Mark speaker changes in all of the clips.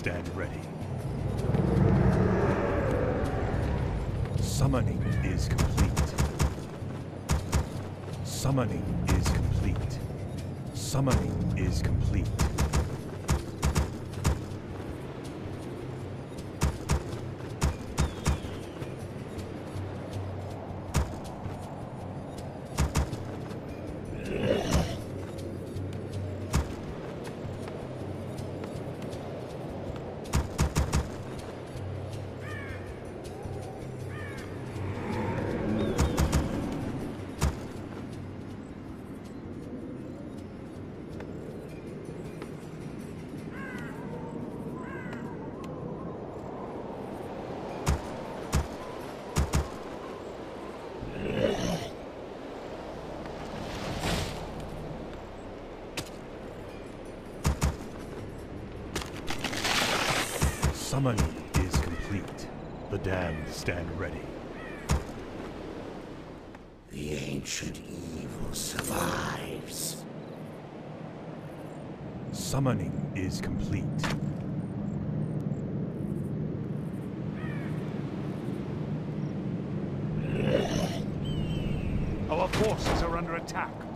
Speaker 1: stand ready. Summoning is complete. Summoning is complete. Summoning is complete. Summoning is complete. The damned stand ready.
Speaker 2: The ancient evil survives.
Speaker 1: Summoning is complete.
Speaker 3: Our forces are under attack.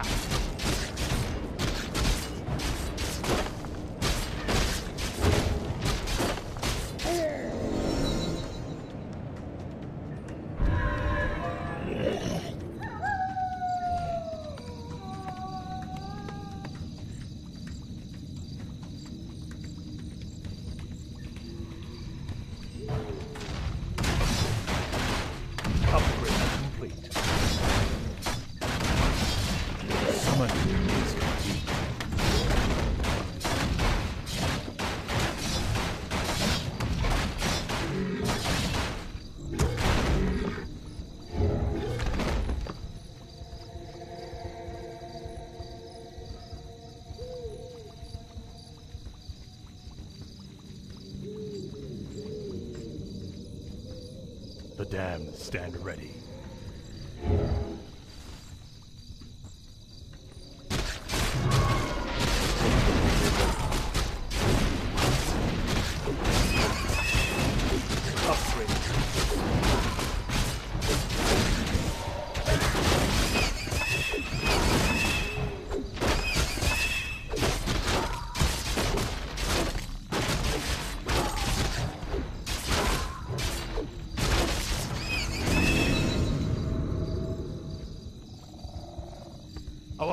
Speaker 3: Attack.
Speaker 1: The damned stand ready.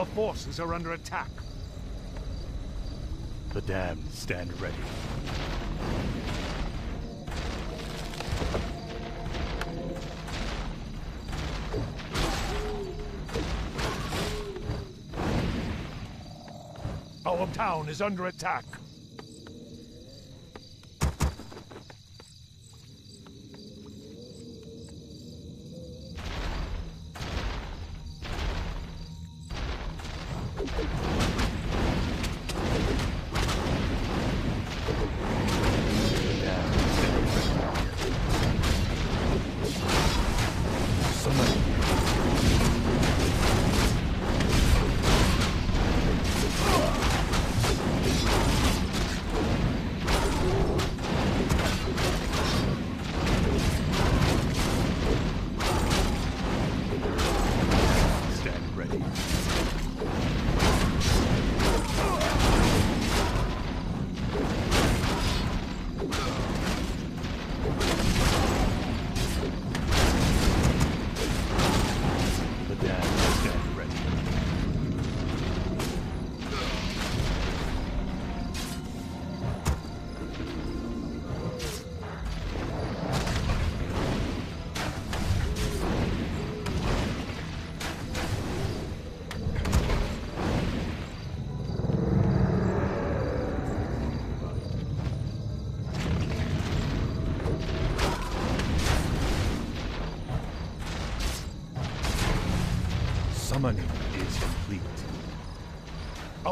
Speaker 3: Our forces are under attack.
Speaker 1: The damned stand ready.
Speaker 3: Our town is under attack.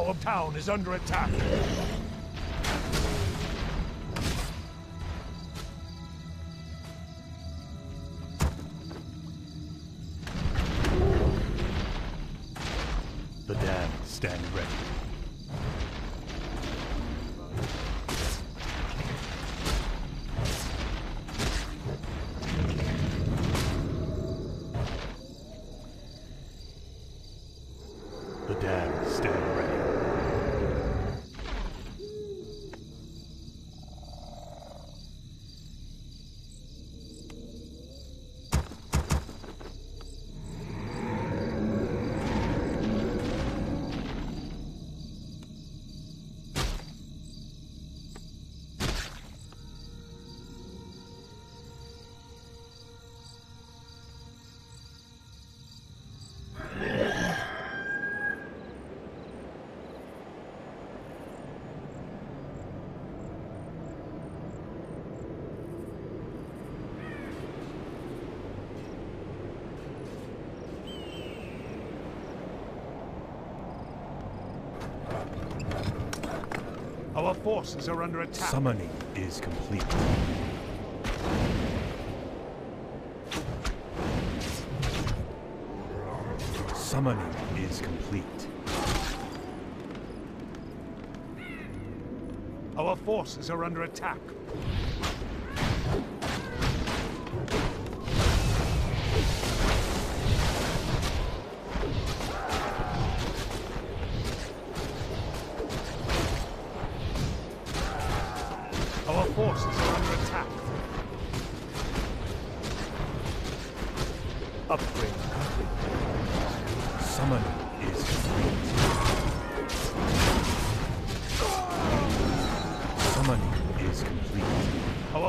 Speaker 3: Our town is under attack. Our forces are under attack.
Speaker 1: Summoning is complete. Summoning is complete.
Speaker 3: Our forces are under attack.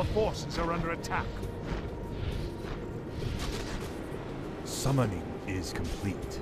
Speaker 3: Our forces are under attack.
Speaker 1: Summoning is complete.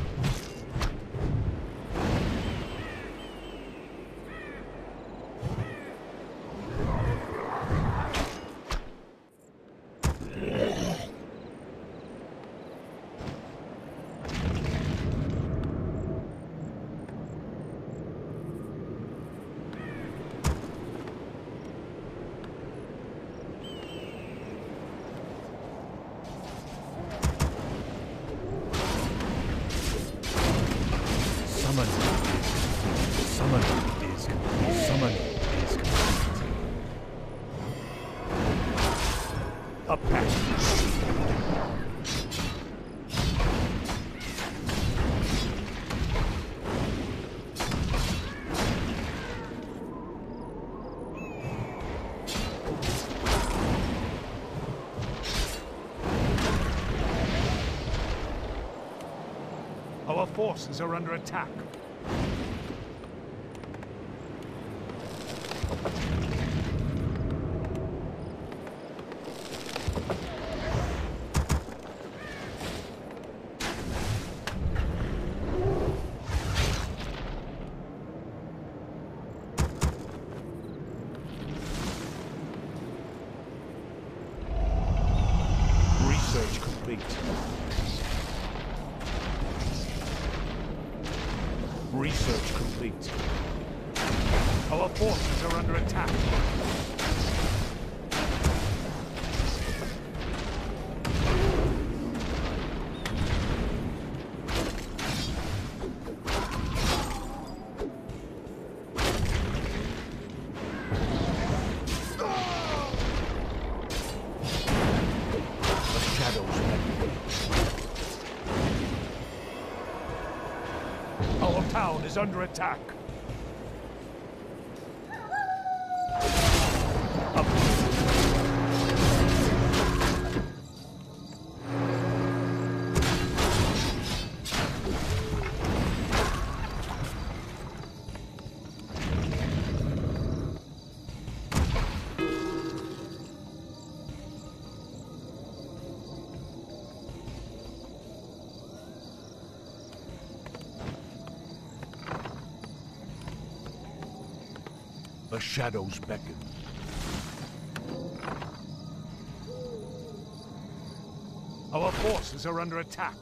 Speaker 3: A. Our forces are under attack. Is under attack.
Speaker 1: Shadows beckon. Our forces are under attack.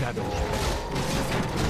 Speaker 1: Shadows.